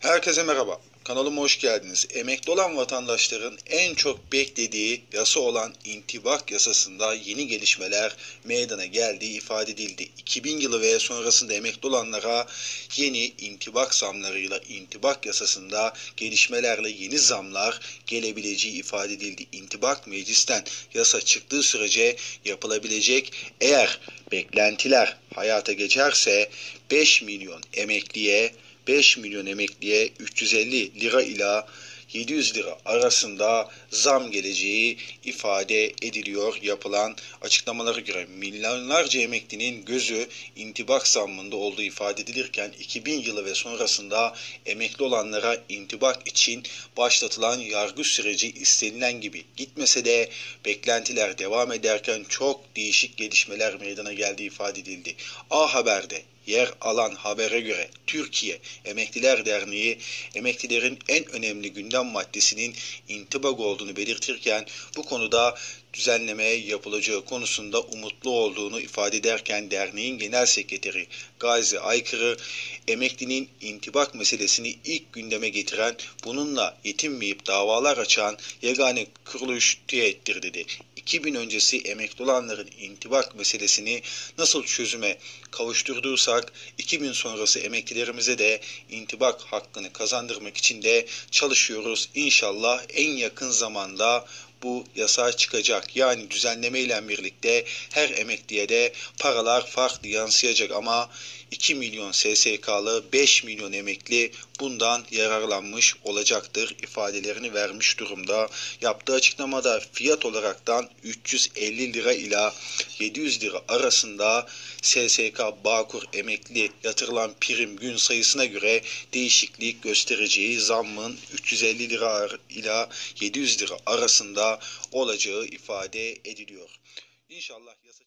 Herkese merhaba. Kanalıma hoş geldiniz. Emekli olan vatandaşların en çok beklediği yasa olan intibak yasasında yeni gelişmeler meydana geldiği ifade edildi. 2000 yılı ve sonrasında emekli olanlara yeni intibak zamlarıyla intibak yasasında gelişmelerle yeni zamlar gelebileceği ifade edildi. İntibak meclisten yasa çıktığı sürece yapılabilecek eğer beklentiler hayata geçerse 5 milyon emekliye 5 milyon emekliye 350 lira ila 700 lira arasında zam geleceği ifade ediliyor yapılan açıklamalara göre milyonlarca emeklinin gözü intibak zammında olduğu ifade edilirken 2000 yılı ve sonrasında emekli olanlara intibak için başlatılan yargı süreci istenilen gibi gitmese de beklentiler devam ederken çok değişik gelişmeler meydana geldiği ifade edildi. A Haber'de yer alan habere göre Türkiye Emekliler Derneği emeklilerin en önemli gündem maddesinin intibak olduğunu belirtirken bu konuda düzenleme yapılacağı konusunda umutlu olduğunu ifade ederken derneğin genel sekreteri Gazi Aykırı emeklinin intibak meselesini ilk gündeme getiren bununla yetinmeyip davalar açan yegane kuruluş TÜİK'tir dedi. 2000 öncesi emekli olanların intibak meselesini nasıl çözüme kavuşturduysak 2000 sonrası emeklilerimize de intibak hakkını kazandırmak için de çalışıyoruz. İnşallah en yakın zamanda bu yasa çıkacak. Yani düzenleme ile birlikte her emekliye de paralar farklı yansıyacak ama 2 milyon SSK'lı 5 milyon emekli bundan yararlanmış olacaktır ifadelerini vermiş durumda. Yaptığı açıklamada fiyat olaraktan 350 lira ila 700 lira arasında SSK Bağkur emekli yatırılan prim gün sayısına göre değişiklik göstereceği zammın 350 lira ila 700 lira arasında olacağı ifade ediliyor. İnşallah yasa